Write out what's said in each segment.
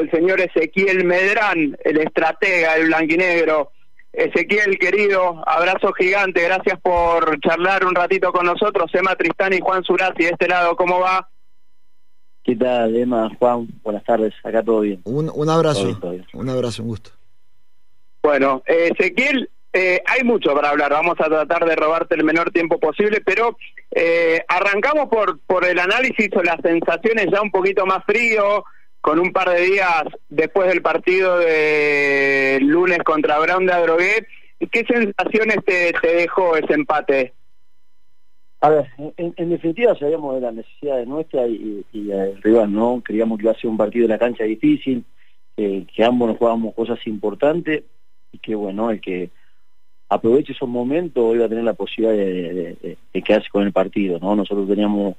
el señor Ezequiel Medrán, el estratega del blanquinegro. Ezequiel, querido, abrazo gigante, gracias por charlar un ratito con nosotros. Emma Tristán y Juan Surati, de este lado, ¿cómo va? ¿Qué tal, Emma, Juan? Buenas tardes, acá todo bien. Un, un abrazo, un abrazo, un gusto. Bueno, Ezequiel, eh, hay mucho para hablar, vamos a tratar de robarte el menor tiempo posible, pero eh, arrancamos por, por el análisis o las sensaciones ya un poquito más frío, con un par de días después del partido de lunes contra Brown de Adrogué. ¿Qué sensaciones te, dejó ese empate? A ver, en, definitiva sabíamos de la necesidad de nuestra y, y, el rival, ¿no? Creíamos que iba a ser un partido de la cancha difícil, que ambos nos jugábamos cosas importantes y que bueno, el que aproveche esos momentos iba a tener la posibilidad de, quedarse con el partido, ¿no? Nosotros teníamos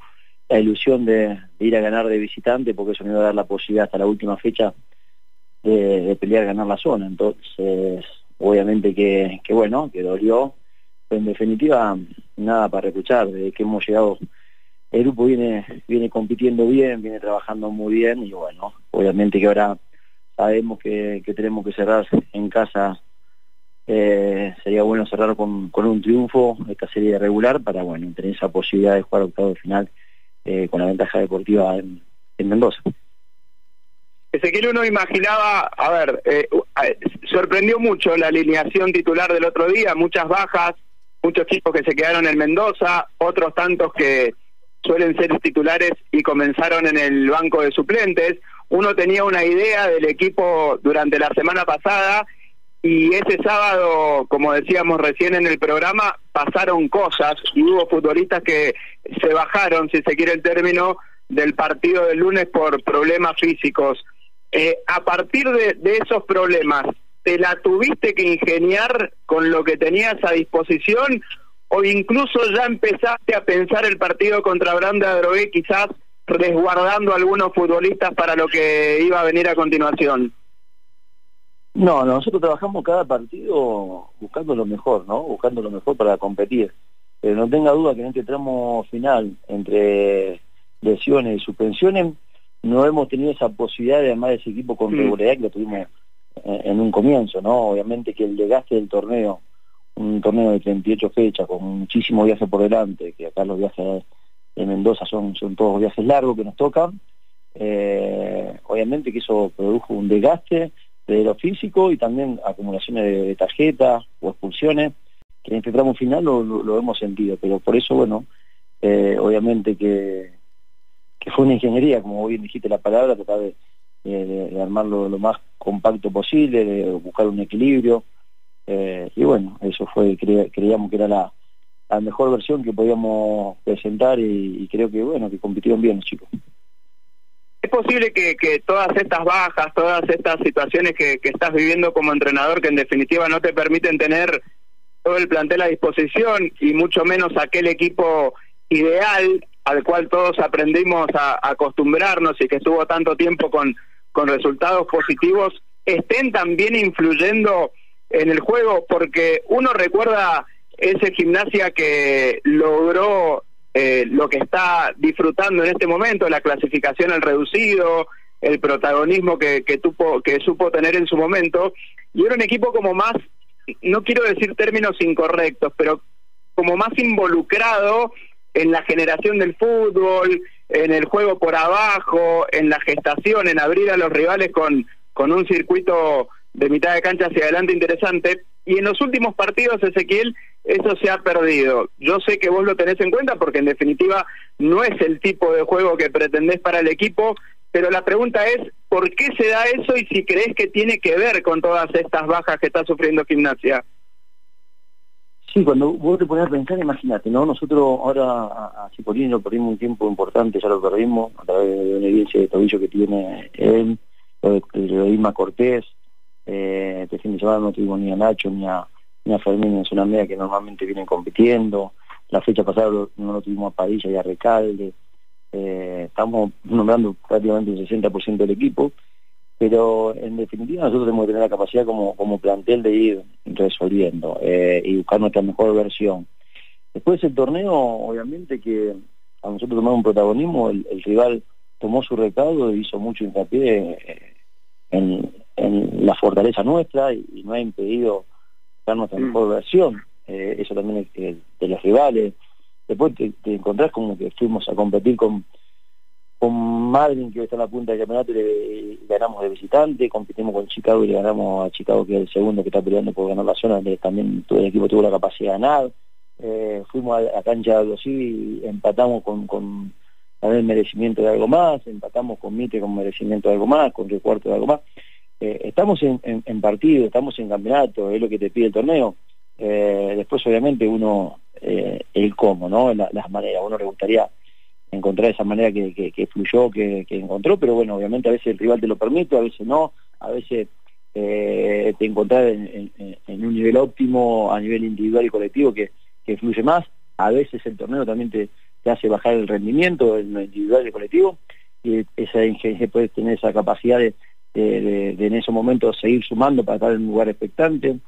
la ilusión de, ir a ganar de visitante porque eso nos iba a dar la posibilidad hasta la última fecha de, pelear ganar la zona. Entonces, obviamente que, bueno, que dolió, pero en definitiva nada para escuchar, desde que hemos llegado el grupo viene viene compitiendo bien, viene trabajando muy bien y bueno, obviamente que ahora sabemos que, tenemos que cerrar en casa. Eh, sería bueno cerrar con, un triunfo esta serie regular para bueno tener esa posibilidad de jugar octavo de final eh, con la ventaja deportiva en, Mendoza. Ezequiel uno imaginaba, a ver, eh, sorprendió mucho la alineación titular del otro día, muchas bajas, muchos chicos que se quedaron en Mendoza, otros tantos que suelen ser titulares y comenzaron en el banco de suplentes. Uno tenía una idea del equipo durante la semana pasada y ese sábado, como decíamos recién en el programa, pasaron cosas y hubo futbolistas que se bajaron, si se quiere el término, del partido del lunes por problemas físicos. Eh, a partir de, esos problemas, ¿te la tuviste que ingeniar con lo que tenías a disposición o incluso ya empezaste a pensar el partido contra Branda Drogué quizás resguardando algunos futbolistas para lo que iba a venir a continuación? No, nosotros trabajamos cada partido buscando lo mejor, ¿no? Buscando lo mejor para competir. Pero no tenga duda que en este tramo final, entre lesiones y suspensiones, no hemos tenido esa posibilidad de armar ese equipo con mm. regularidad que lo tuvimos en, un comienzo, ¿no? Obviamente que el desgaste del torneo, un torneo de 38 fechas, con muchísimo viaje por delante, que acá los viajes de Mendoza son, son todos viajes largos que nos tocan, eh, obviamente que eso produjo un desgaste, de lo físico y también acumulaciones de, tarjetas o expulsiones, que en este tramo final lo, hemos sentido, pero por eso, bueno, eh, obviamente que, que fue una ingeniería, como bien dijiste la palabra, tratar de, armarlo lo más compacto posible, de buscar un equilibrio, eh, y bueno, eso fue, creíamos que era la, mejor versión que podíamos presentar y, y creo que, bueno, que compitieron bien los chicos. ¿Es posible que, todas estas bajas, todas estas situaciones que, estás viviendo como entrenador, que en definitiva no te permiten tener todo el plantel a disposición y mucho menos aquel equipo ideal al cual todos aprendimos a, acostumbrarnos y que estuvo tanto tiempo con, con resultados positivos, estén también influyendo en el juego? Porque uno recuerda ese gimnasia que logró eh, lo que está disfrutando en este momento, la clasificación al reducido, el protagonismo que, que, tuvo, que supo tener en su momento, y era un equipo como más, no quiero decir términos incorrectos, pero como más involucrado en la generación del fútbol, en el juego por abajo, en la gestación, en abrir a los rivales con, con un circuito de mitad de cancha hacia adelante interesante. Y en los últimos partidos, Ezequiel, eso se ha perdido. Yo sé que vos lo tenés en cuenta porque en definitiva no es el tipo de juego que pretendés para el equipo, pero la pregunta es, ¿por qué se da eso y si crees que tiene que ver con todas estas bajas que está sufriendo Gimnasia? Sí, cuando vos te pones a pensar, imagínate, ¿no? Nosotros ahora a, Cipollini lo perdimos un tiempo importante, ya lo perdimos a través de una evidencia de tobillo que tiene él, lo de, lo Cortés, eh, este fin de semana no tuvimos ni a Nacho ni a ni a Fermín en zona media que normalmente vienen compitiendo. La fecha pasada no lo tuvimos a Padilla y a Recalde. Eh, estamos nombrando prácticamente el 60% del equipo, pero en definitiva nosotros tenemos que tener la capacidad como, como plantel de ir resolviendo eh, y buscar nuestra mejor versión. Después del torneo, obviamente que a nosotros tomamos un protagonismo, el, rival tomó su recaudo y hizo mucho hincapié fortaleza nuestra y, no ha impedido dar nuestra mm. mejor versión. Eh, eso también es de los rivales. Después te, encontrás como que fuimos a competir con con Marvin, que está en la punta del campeonato, y, ganamos de visitante, competimos con Chicago y le ganamos a Chicago, que es el segundo que está peleando por ganar la zona, donde también todo el equipo tuvo la capacidad de ganar. Eh, fuimos a, la cancha de algo así y empatamos con, con el merecimiento de algo más, empatamos con Mite con merecimiento de algo más, con Recuarto de algo más. Eh, estamos en, en, partido, estamos en campeonato, es lo que te pide el torneo. Eh, después obviamente uno, el cómo, ¿no? las maneras, uno le gustaría encontrar esa manera que, que, fluyó, que, encontró, pero bueno, obviamente a veces el rival te lo permite, a veces no, a veces eh, te encontrás en, un nivel óptimo a nivel individual y colectivo que, fluye más, a veces el torneo también te, hace bajar el rendimiento en lo individual y colectivo, y esa ingeniería puede tener esa capacidad de, en esos momentos seguir sumando para estar en un lugar expectante,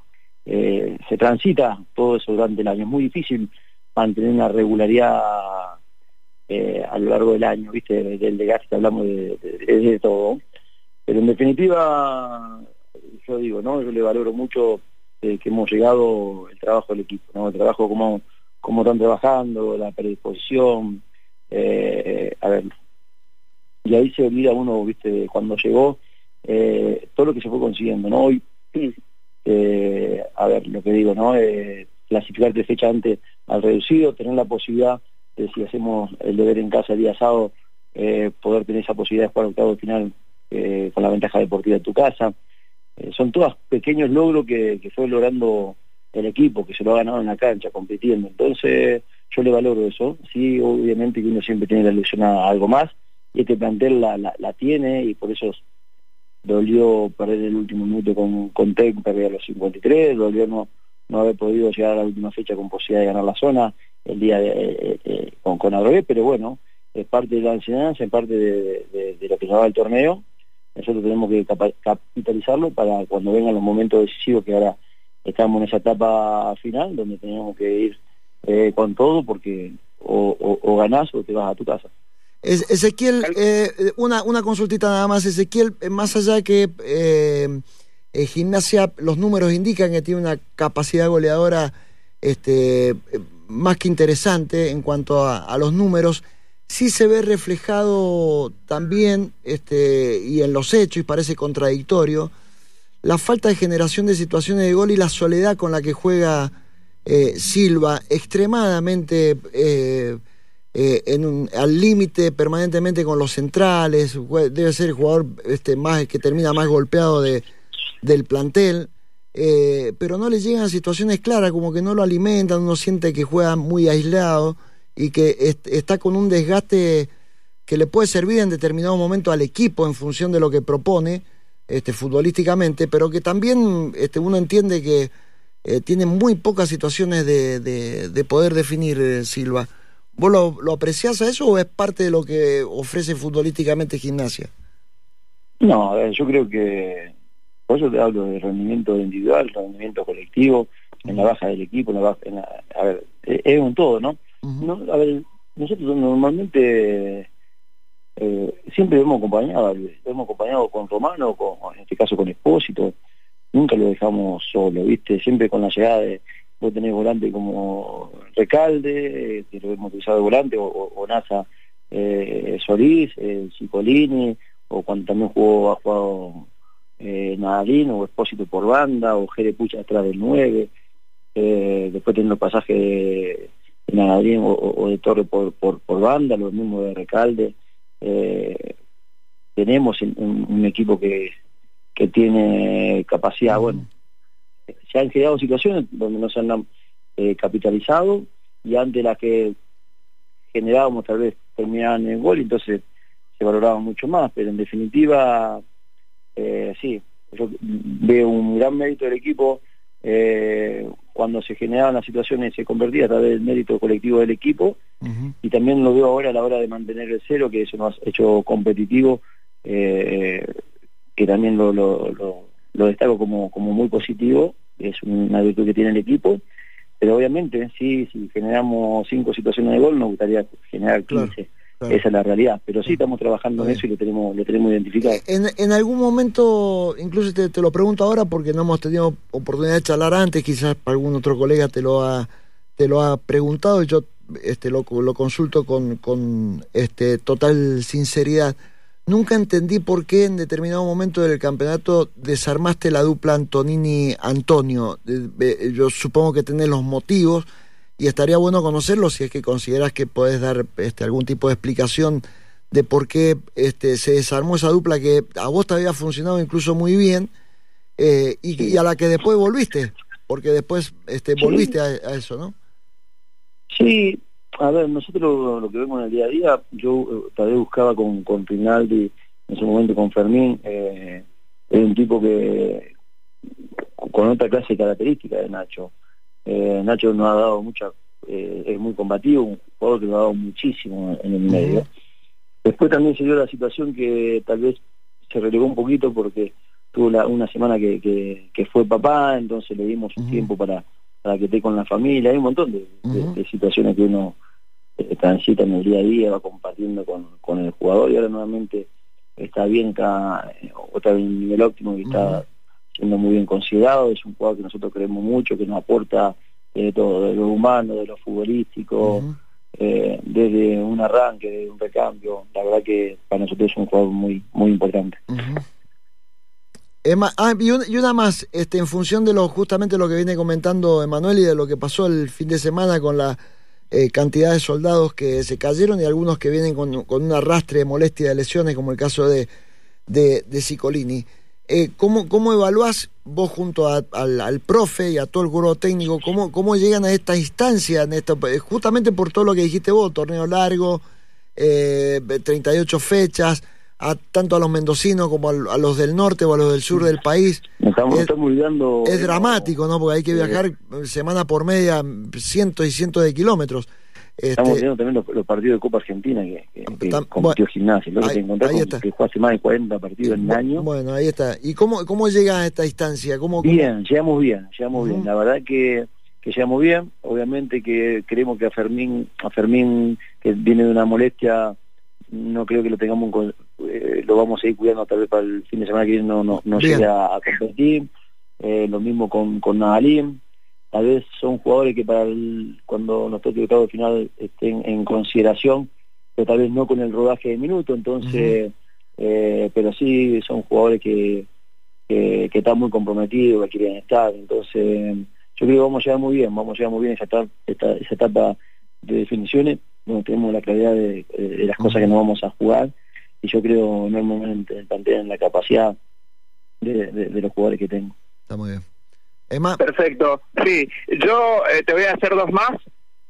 eh, se transita todo eso durante el año, es muy difícil mantener una regularidad eh, a lo largo del año, ¿viste? Del desgaste hablamos de, todo. Pero en definitiva, yo digo, ¿no? Yo le valoro mucho eh, que hemos llegado el trabajo del equipo, ¿no? El trabajo como, como están trabajando, la predisposición, eh, a ver, y ahí se olvida uno, ¿viste? Cuando llegó, todo lo que se fue consiguiendo, ¿no? Hoy, a ver, lo que digo, ¿no? clasificar de fecha antes al reducido, tener la posibilidad si hacemos el deber en casa el día sábado, eh, poder tener esa posibilidad de jugar octavo final eh, con la ventaja deportiva de tu casa. Eh, son todos pequeños logros que, fue logrando el equipo, que se lo ha ganado en la cancha, compitiendo. Entonces, yo le valoro eso. Sí, obviamente que uno siempre tiene la ilusión a algo más, y este plantel la, la, tiene, y por eso dolió perder el último minuto con, con Tec, perder a los 53, dolió no, no haber podido llegar a la última fecha con posibilidad de ganar la zona el día de, eh, eh, con, con pero bueno, es parte de la enseñanza, es parte de, lo que va el torneo. Nosotros tenemos que capitalizarlo para cuando vengan los momentos decisivos que ahora estamos en esa etapa final, donde tenemos que ir eh, con todo porque o, o, ganás o te vas a tu casa. Ezequiel, una, una consultita nada más, Ezequiel, más allá que eh, Gimnasia, los números indican que tiene una capacidad goleadora este, más que interesante en cuanto a, los números, sí se ve reflejado también, este, y en los hechos, y parece contradictorio, la falta de generación de situaciones de gol y la soledad con la que juega eh, Silva, extremadamente eh, en al límite permanentemente con los centrales, debe ser el jugador este, más que termina más golpeado de, del plantel. Eh, pero no le llegan situaciones claras, como que no lo alimentan, uno siente que juega muy aislado y que está con un desgaste que le puede servir en determinado momento al equipo en función de lo que propone este, futbolísticamente, pero que también este, uno entiende que eh, tiene muy pocas situaciones de, de, poder definir eh, Silva. ¿Vos lo, lo apreciás a eso o es parte de lo que ofrece futbolísticamente gimnasia? No, yo creo que por eso te hablo de rendimiento individual, rendimiento colectivo, en la baja del equipo, en la, en a ver, es un todo, ¿no? a ver, nosotros normalmente eh, siempre hemos acompañado, hemos acompañado con Romano, con, en este caso con Expósito, nunca lo dejamos solo, ¿viste? Siempre con la llegada de, vos tenés volante como Recalde, que lo hemos utilizado de volante, o, o, Nasa eh, Solís, eh, Cicolini, o cuando también jugó, ha jugado eh, Nadalín o Expósito por banda o Jere Pucha atrás del 9, eh, después teniendo pasaje de, Nadalín o, de Torre por, por, banda, lo mismo de Recalde. Eh, tenemos un, equipo que, que tiene capacidad, bueno, se han creado situaciones donde no se han eh, capitalizado y antes las que generábamos tal vez terminaban en gol, entonces se valoraba mucho más, pero en definitiva eh, sí, yo veo un gran mérito del equipo eh, cuando se generaban las situaciones se convertía a través del mérito colectivo del equipo y también lo veo ahora a la hora de mantener el cero que eso nos ha hecho competitivo que también lo, lo, lo, destaco como, como muy positivo es una virtud que tiene el equipo pero obviamente sí si generamos cinco situaciones de gol nos gustaría generar 15 Esa es la realidad, pero sí estamos trabajando en eso y lo tenemos, lo tenemos identificado. En, en algún momento, incluso te, te, lo pregunto ahora porque no hemos tenido oportunidad de charlar antes, quizás algún otro colega te lo ha, te lo ha preguntado y yo este, lo, lo consulto con, con este, total sinceridad. Nunca entendí por qué en determinado momento del campeonato desarmaste la dupla Antonini-Antonio. Yo supongo que tenés los motivos y estaría bueno conocerlos si es que consideras que podés dar este, algún tipo de explicación de por qué este, se desarmó esa dupla que a vos te había funcionado incluso muy bien eh, y, a la que después volviste, porque después este, volviste a, a eso, ¿no? Sí, a ver, nosotros lo, que vemos en el día a día, yo eh, tal vez buscaba con, con Rinaldi, en su momento con Fermín, eh, es un tipo que con otra clase de características de Nacho. Eh, Nacho nos ha dado mucha, eh, es muy combativo, un jugador que nos ha dado muchísimo en el medio. Después también se dio la situación que tal vez se relegó un poquito porque tuvo una semana que, que, fue papá, entonces le dimos un tiempo para para que esté con la familia, hay un montón de, situaciones que uno eh, transita en el día a día, va compartiendo con, con el jugador y ahora nuevamente está bien acá, eh, otra vez en nivel óptimo y está siendo muy bien considerado, es un jugador que nosotros queremos mucho, que nos aporta de todo, de lo humano, de lo futbolístico, eh, desde un arranque, desde un recambio, la verdad que para nosotros es un jugador muy, muy importante. Ah, y, una, más, este, en función de lo justamente lo que viene comentando Emanuel y de lo que pasó el fin de semana con la eh, cantidad de soldados que se cayeron y algunos que vienen con, con un arrastre de molestia de lesiones, como el caso de, de, de Cicolini. Eh, ¿cómo, ¿Cómo evaluás vos junto al, profe y a todo el grupo técnico, cómo, cómo llegan a esta instancia, en esto, eh, justamente por todo lo que dijiste vos, torneo largo, eh, 38 fechas, a tanto a los mendocinos como a, los del norte o a los del sur del país. Estamos, es, estamos es dramático, ¿no? Porque hay que viajar semana por media cientos y cientos de kilómetros. Estamos este, viendo también los, partidos de Copa Argentina que, que, que gimnasia. Lo que te encontrás con, que juega hace más de 40 partidos en un año. Bueno, ahí está. ¿Y cómo, cómo llega a esta distancia? ¿Cómo, Bien, llegamos bien, llegamos bien. La verdad que, que llegamos bien. Obviamente que creemos que a Fermín, a Fermín que viene de una molestia no creo que lo tengamos eh, lo vamos a ir cuidando tal vez para el fin de semana que viene no, no, no llegue a, competir eh, lo mismo con, con Nadalim tal vez son jugadores que para el, cuando nos toque el octavo final estén en consideración pero tal vez no con el rodaje de minuto entonces eh, pero sí son jugadores que, que, están muy comprometidos que quieren estar. Entonces yo creo que vamos a llegar muy bien vamos a llegar muy bien esa esta, esa etapa de definiciones bueno, tenemos la claridad de, las cosas que no vamos a jugar y yo creo enormemente en la capacidad de, los jugadores que tengo. Está muy bien. Perfecto. Sí, yo eh, te voy a hacer dos más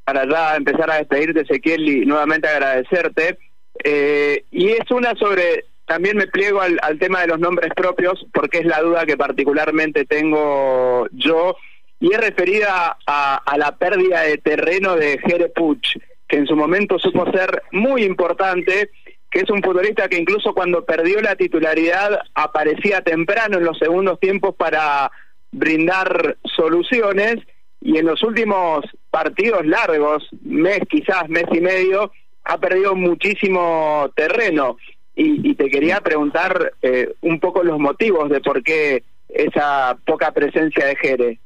para ya empezar a despedirte, Ezequiel, y nuevamente agradecerte. Eh, y es una sobre, también me pliego al, tema de los nombres propios, porque es la duda que particularmente tengo yo, y es referida a, a la pérdida de terreno de Jere Puch que en su momento supo ser muy importante, que es un futbolista que incluso cuando perdió la titularidad aparecía temprano en los segundos tiempos para brindar soluciones y en los últimos partidos largos, mes quizás, mes y medio, ha perdido muchísimo terreno. Y, te quería preguntar eh, un poco los motivos de por qué esa poca presencia de Jerez.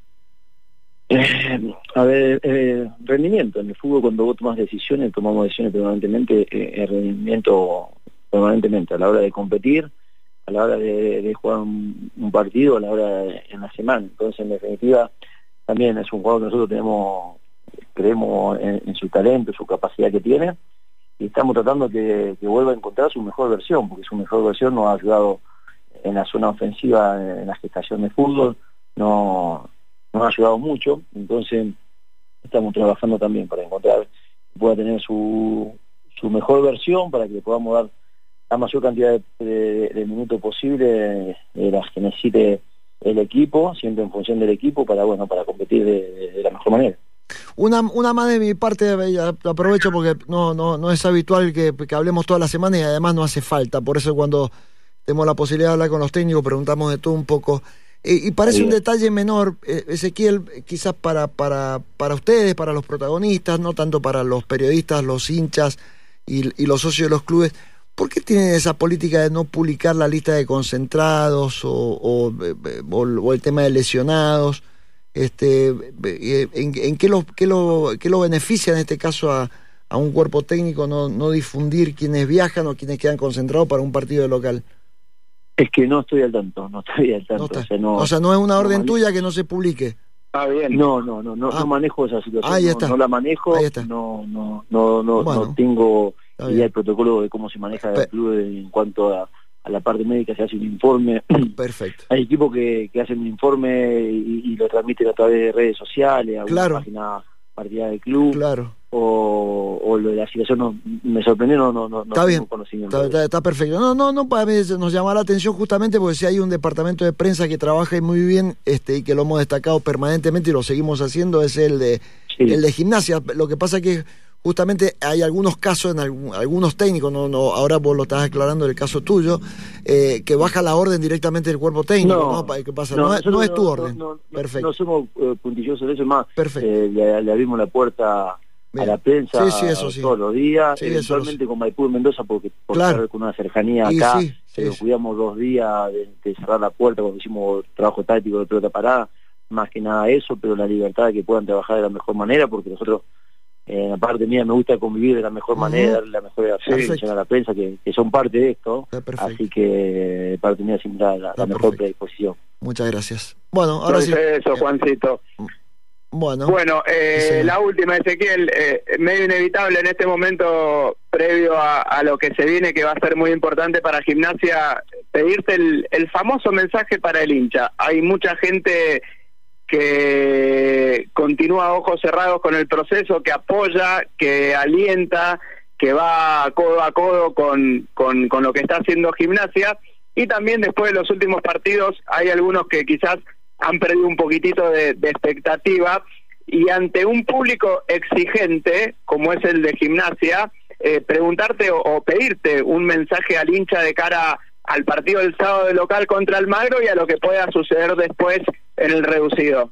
Eh, a ver, eh, rendimiento. En el fútbol cuando vos tomas decisiones, tomamos decisiones permanentemente, eh, rendimiento permanentemente a la hora de competir, a la hora de, jugar un, partido, a la hora de, en la semana. Entonces, en definitiva, también es un jugador que nosotros tenemos, creemos en, su talento, su capacidad que tiene, y estamos tratando que, que vuelva a encontrar su mejor versión, porque su mejor versión nos ha ayudado en la zona ofensiva, en la gestación de fútbol, no nos ha ayudado mucho, entonces estamos trabajando también para encontrar que pueda tener su, su mejor versión para que podamos dar la mayor cantidad de, minutos posible de las que necesite el equipo, siempre en función del equipo, para bueno para competir de, la mejor manera. Una, una más de mi parte, aprovecho porque no, no, no es habitual que, que hablemos toda la semana y además no hace falta, por eso cuando tenemos la posibilidad de hablar con los técnicos preguntamos de todo un poco. Y, parece un detalle menor, eh, Ezequiel, quizás para, para, para ustedes, para los protagonistas, no tanto para los periodistas, los hinchas y, los socios de los clubes, ¿por qué tienen esa política de no publicar la lista de concentrados o, el tema de lesionados? Este, ¿En, qué, lo, qué, lo, qué lo beneficia en este caso a, a un cuerpo técnico no, no difundir quienes viajan o quienes quedan concentrados para un partido local? Es que no estoy al tanto, no estoy al tanto. o, sea, no, es una orden tuya que no se publique. Ah, bien. No, no, no, no, ah. manejo esa situación. Ahí está. No, la manejo, no, no, no, no, no tengo idea del protocolo de cómo se maneja el club en cuanto a, a, la parte médica, se hace un informe. Perfecto. Hay equipos que, que hacen un informe y, lo transmiten a través de redes sociales, a claro. página partida del club. Claro o, lo de la situación no, me sorprendió, no, no, no, está bien, está, perfecto. No, no, no, para nos llama la atención justamente porque si hay un departamento de prensa que trabaja muy bien este y que lo hemos destacado permanentemente y lo seguimos haciendo es el de el de gimnasia. Lo que pasa que justamente hay algunos casos en algunos técnicos, no, no, ahora vos lo estás aclarando el caso tuyo, eh, que baja la orden directamente del cuerpo técnico, ¿no? ¿Qué pasa? No, no, es tu orden. Perfecto. No somos eh, puntillosos de eso, más Perfecto. Eh, le, abrimos la puerta a la prensa todos los días, eventualmente con Maipú y Mendoza porque por claro. con una cercanía acá, pero cuidamos dos días de, cerrar la puerta cuando hicimos trabajo táctico de pelota parada, más que nada eso, pero la libertad de que puedan trabajar de la mejor manera, porque nosotros, en la parte mía, me gusta convivir de la mejor manera, darle la mejor atención a la prensa, que, son parte de esto, así que de parte mía siempre la, la mejor predisposición. Muchas gracias. Bueno, ahora sí. Eso, Juancito. Bueno, bueno eh, la última, Ezequiel, eh, medio inevitable en este momento, previo a, lo que se viene, que va a ser muy importante para gimnasia, pedirte el, el famoso mensaje para el hincha. Hay mucha gente que continúa ojos cerrados con el proceso, que apoya, que alienta, que va codo a codo con, con, con lo que está haciendo gimnasia. Y también después de los últimos partidos hay algunos que quizás han perdido un poquitito de, expectativa y ante un público exigente como es el de gimnasia, eh, preguntarte o, pedirte un mensaje al hincha de cara al partido del sábado de local contra el Magro y a lo que pueda suceder después en el reducido.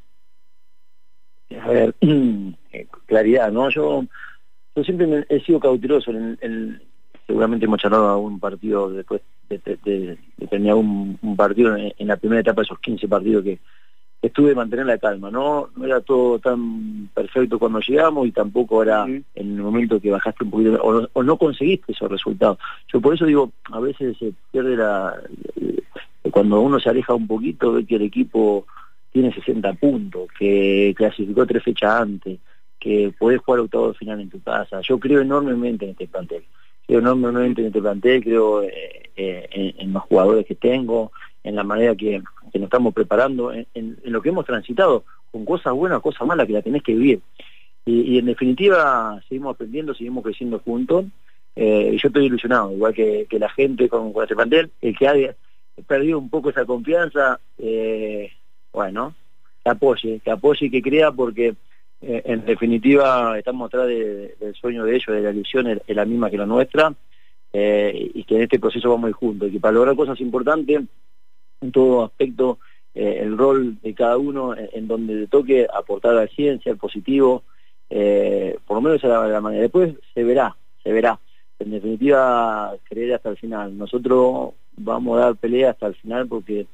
A ver, eh, claridad, ¿no? Yo, yo siempre he sido cauteloso en, seguramente hemos charlado un partido después de, de, un, partido en, la primera etapa de esos 15 partidos que, estuve de mantener la calma, ¿no? No era todo tan perfecto cuando llegamos y tampoco era en el momento que bajaste un poquito o no, conseguiste esos resultados. Yo por eso digo, a veces se pierde la... cuando uno se aleja un poquito ve que el equipo tiene 60 puntos, que clasificó tres fechas antes, que podés jugar octavo de final en tu casa. Yo creo enormemente en este plantel creo enormemente en este plantel, creo eh, eh, en, los jugadores que tengo, en la manera que, nos estamos preparando, en, lo que hemos transitado, con cosas buenas, cosas malas que la tenés que vivir. Y, en definitiva seguimos aprendiendo, seguimos creciendo juntos. Eh, yo estoy ilusionado, igual que, la gente con, con este plantel, el que ha perdido un poco esa confianza, bueno, que apoye, que apoye y que crea porque eh, en definitiva estamos atrás del sueño de ellos, de la ilusión es, la misma que la nuestra eh, y que en este proceso vamos a ir juntos y que para lograr cosas importantes en todo aspecto eh, el rol de cada uno en, donde le toque aportar a la ciencia, el positivo, por lo menos esa es la, manera. Después se verá, se verá. En definitiva, creer hasta el final. Nosotros vamos a dar pelea hasta el final porque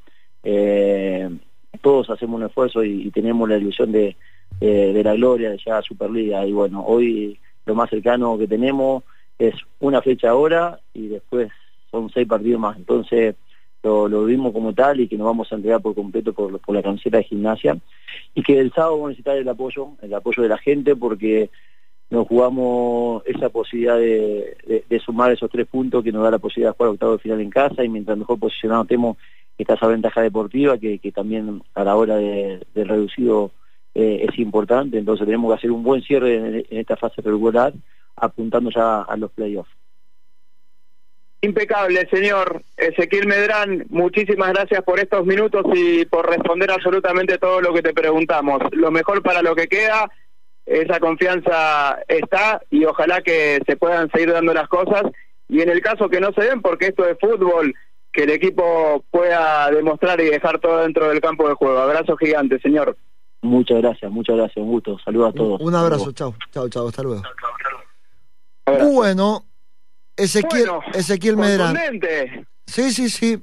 todos hacemos un esfuerzo y tenemos la ilusión de eh, de la gloria de ya a Superliga. Y bueno, hoy lo más cercano que tenemos es una fecha ahora y después son seis partidos más. Entonces lo, lo vimos como tal y que nos vamos a entregar por completo por, la camiseta de gimnasia. Y que el sábado vamos a necesitar el apoyo, el apoyo de la gente porque nos jugamos esa posibilidad de, de, sumar esos tres puntos que nos da la posibilidad de jugar octavo de final en casa. Y mientras mejor posicionado estemos está esa ventaja deportiva que, que también a la hora de, del reducido eh, es importante, entonces tenemos que hacer un buen cierre en, esta fase regular, apuntando ya a los playoffs. Impecable, señor Ezequiel Medrán. Muchísimas gracias por estos minutos y por responder absolutamente todo lo que te preguntamos. Lo mejor para lo que queda, esa confianza está y ojalá que se puedan seguir dando las cosas. Y en el caso que no se den, porque esto es fútbol, que el equipo pueda demostrar y dejar todo dentro del campo de juego. Abrazo gigante, señor. Muchas gracias, muchas gracias, un gusto. Saludos a todos. Un abrazo, chao, chao, chao, hasta luego. Bueno, Ezequiel, Ezequiel Medrano. Sí, sí, sí.